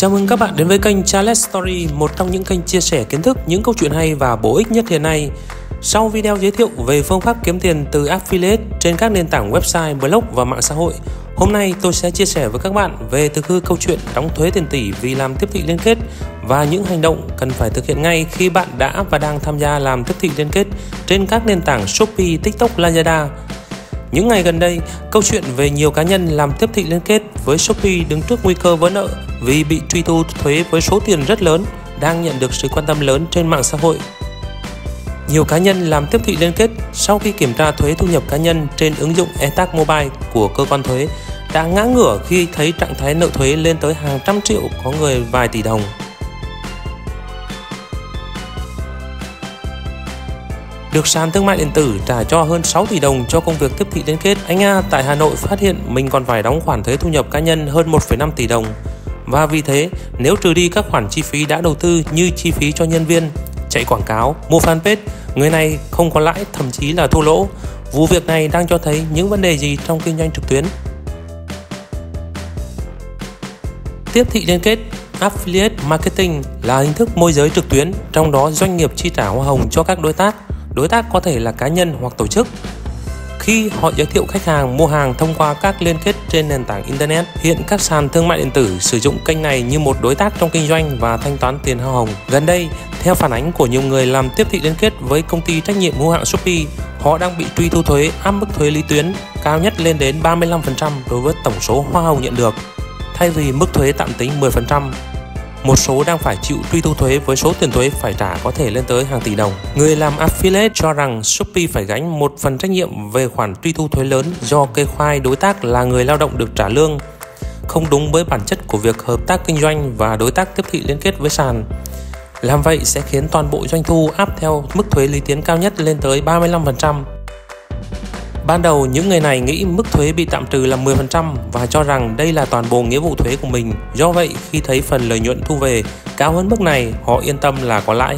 Chào mừng các bạn đến với kênh Charles Story, một trong những kênh chia sẻ kiến thức, những câu chuyện hay và bổ ích nhất hiện nay. Sau video giới thiệu về phương pháp kiếm tiền từ affiliate trên các nền tảng website, blog và mạng xã hội, hôm nay tôi sẽ chia sẻ với các bạn về thực hư câu chuyện đóng thuế tiền tỷ vì làm tiếp thị liên kết và những hành động cần phải thực hiện ngay khi bạn đã và đang tham gia làm tiếp thị liên kết trên các nền tảng Shopee, TikTok, Lazada. Những ngày gần đây, câu chuyện về nhiều cá nhân làm tiếp thị liên kết với Shopee đứng trước nguy cơ vỡ nợ vì bị truy thu thuế với số tiền rất lớn đang nhận được sự quan tâm lớn trên mạng xã hội. Nhiều cá nhân làm tiếp thị liên kết sau khi kiểm tra thuế thu nhập cá nhân trên ứng dụng eTax Mobile của cơ quan thuế đã ngã ngửa khi thấy trạng thái nợ thuế lên tới hàng trăm triệu có người vài tỷ đồng. Được sàn thương mại điện tử trả cho hơn 6 tỷ đồng cho công việc tiếp thị liên kết. Anh A tại Hà Nội phát hiện mình còn phải đóng khoản thuế thu nhập cá nhân hơn 1,5 tỷ đồng. Và vì thế, nếu trừ đi các khoản chi phí đã đầu tư như chi phí cho nhân viên, chạy quảng cáo, mua fanpage, người này không có lãi, thậm chí là thua lỗ. Vụ việc này đang cho thấy những vấn đề gì trong kinh doanh trực tuyến. Tiếp thị liên kết Affiliate Marketing là hình thức môi giới trực tuyến, trong đó doanh nghiệp chi trả hoa hồng cho các đối tác đối tác có thể là cá nhân hoặc tổ chức. Khi họ giới thiệu khách hàng mua hàng thông qua các liên kết trên nền tảng internet, hiện các sàn thương mại điện tử sử dụng kênh này như một đối tác trong kinh doanh và thanh toán tiền hoa hồng. Gần đây, theo phản ánh của nhiều người làm tiếp thị liên kết với công ty trách nhiệm hữu hạn Shopee, họ đang bị truy thu thuế áp mức thuế lý tuyến cao nhất lên đến 35% đối với tổng số hoa hồng nhận được, thay vì mức thuế tạm tính 10% một số đang phải chịu truy thu thuế với số tiền thuế phải trả có thể lên tới hàng tỷ đồng. Người làm affiliate cho rằng Shopee phải gánh một phần trách nhiệm về khoản truy thu thuế lớn do kê khai đối tác là người lao động được trả lương, không đúng với bản chất của việc hợp tác kinh doanh và đối tác tiếp thị liên kết với sàn. Làm vậy sẽ khiến toàn bộ doanh thu áp theo mức thuế lý tiến cao nhất lên tới 35%. Ban đầu những người này nghĩ mức thuế bị tạm trừ là 10% và cho rằng đây là toàn bộ nghĩa vụ thuế của mình. Do vậy, khi thấy phần lợi nhuận thu về cao hơn mức này, họ yên tâm là có lãi.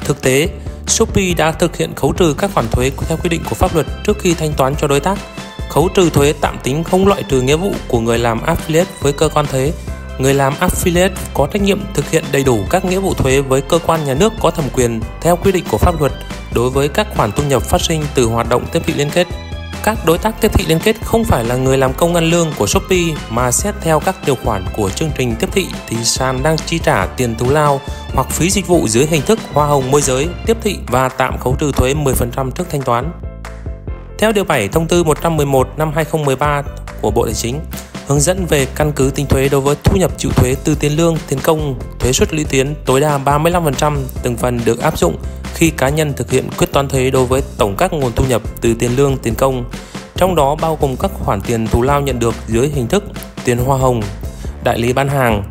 Thực tế, Shopee đã thực hiện khấu trừ các khoản thuế theo quy định của pháp luật trước khi thanh toán cho đối tác. Khấu trừ thuế tạm tính không loại trừ nghĩa vụ của người làm affiliate với cơ quan thuế. Người làm affiliate có trách nhiệm thực hiện đầy đủ các nghĩa vụ thuế với cơ quan nhà nước có thẩm quyền theo quy định của pháp luật đối với các khoản thu nhập phát sinh từ hoạt động tiếp thị liên kết. Các đối tác tiếp thị liên kết không phải là người làm công ăn lương của Shopee mà xét theo các điều khoản của chương trình tiếp thị thì sàn đang chi trả tiền thù lao hoặc phí dịch vụ dưới hình thức hoa hồng môi giới, tiếp thị và tạm khấu trừ thuế 10% trước thanh toán. Theo điều 7 thông tư 111 năm 2013 của Bộ Tài chính, hướng dẫn về căn cứ tính thuế đối với thu nhập chịu thuế từ tiền lương, tiền công, thuế suất lũy tiến tối đa 35% từng phần được áp dụng khi cá nhân thực hiện quyết toán thuế đối với tổng các nguồn thu nhập từ tiền lương, tiền công, trong đó bao gồm các khoản tiền thù lao nhận được dưới hình thức tiền hoa hồng, đại lý bán hàng,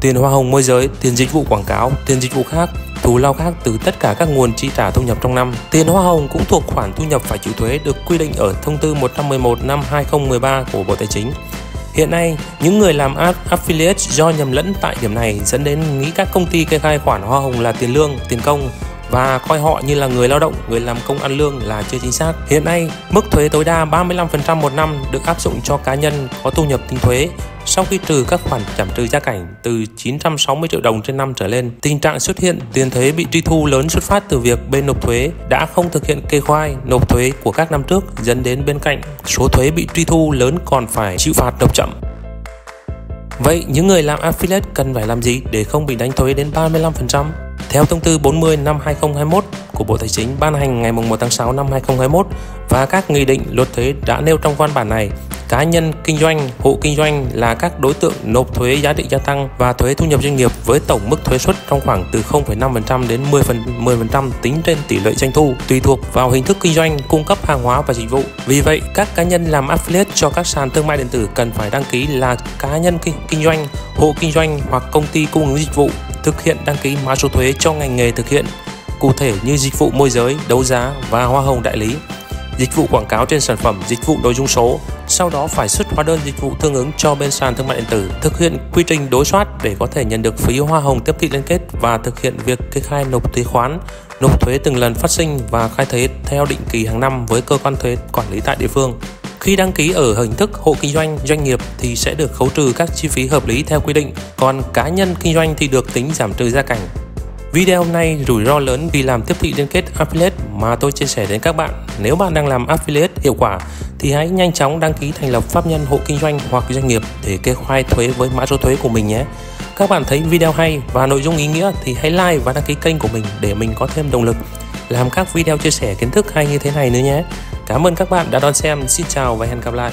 tiền hoa hồng môi giới, tiền dịch vụ quảng cáo, tiền dịch vụ khác, thù lao khác từ tất cả các nguồn chi trả thu nhập trong năm. Tiền hoa hồng cũng thuộc khoản thu nhập phải chịu thuế được quy định ở thông tư 111 năm 2013 của Bộ Tài chính. Hiện nay, những người làm affiliate do nhầm lẫn tại điểm này dẫn đến nghĩ các công ty kê khai khoản hoa hồng là tiền lương, tiền công và coi họ như là người lao động, người làm công ăn lương là chưa chính xác. Hiện nay, mức thuế tối đa 35% một năm được áp dụng cho cá nhân có thu nhập tính thuế sau khi trừ các khoản giảm trừ gia cảnh từ 960 triệu đồng trên năm trở lên. Tình trạng xuất hiện tiền thuế bị truy thu lớn xuất phát từ việc bên nộp thuế đã không thực hiện kê khai nộp thuế của các năm trước dẫn đến bên cạnh số thuế bị truy thu lớn còn phải chịu phạt nộp chậm. Vậy những người làm affiliate cần phải làm gì để không bị đánh thuế đến 35%? Theo thông tư 40 năm 2021 của Bộ Tài chính ban hành ngày 1 tháng 6 năm 2021 và các nghị định luật thuế đã nêu trong văn bản này, cá nhân kinh doanh, hộ kinh doanh là các đối tượng nộp thuế giá trị gia tăng và thuế thu nhập doanh nghiệp với tổng mức thuế suất trong khoảng từ 0,5% đến 10 phần 10% tính trên tỷ lệ doanh thu tùy thuộc vào hình thức kinh doanh, cung cấp hàng hóa và dịch vụ. Vì vậy, các cá nhân làm affiliate cho các sàn thương mại điện tử cần phải đăng ký là cá nhân kinh, kinh doanh, hộ kinh doanh hoặc công ty cung ứng dịch vụ thực hiện đăng ký mã số thuế cho ngành nghề thực hiện, cụ thể như dịch vụ môi giới, đấu giá và hoa hồng đại lý, dịch vụ quảng cáo trên sản phẩm, dịch vụ nội dung số, sau đó phải xuất hóa đơn dịch vụ tương ứng cho bên sàn thương mại điện tử, thực hiện quy trình đối soát để có thể nhận được phí hoa hồng tiếp thị liên kết và thực hiện việc kê khai nộp thuế khoán, nộp thuế từng lần phát sinh và khai thuế theo định kỳ hàng năm với cơ quan thuế quản lý tại địa phương. Khi đăng ký ở hình thức hộ kinh doanh, doanh nghiệp thì sẽ được khấu trừ các chi phí hợp lý theo quy định, còn cá nhân kinh doanh thì được tính giảm trừ gia cảnh. Video hôm nay rủi ro lớn vì làm tiếp thị liên kết affiliate mà tôi chia sẻ đến các bạn. Nếu bạn đang làm affiliate hiệu quả thì hãy nhanh chóng đăng ký thành lập pháp nhân hộ kinh doanh hoặc doanh nghiệp để kê khai thuế với mã số thuế của mình nhé. Các bạn thấy video hay và nội dung ý nghĩa thì hãy like và đăng ký kênh của mình để mình có thêm động lực làm các video chia sẻ kiến thức hay như thế này nữa nhé. Cảm ơn các bạn đã đón xem. Xin chào và hẹn gặp lại.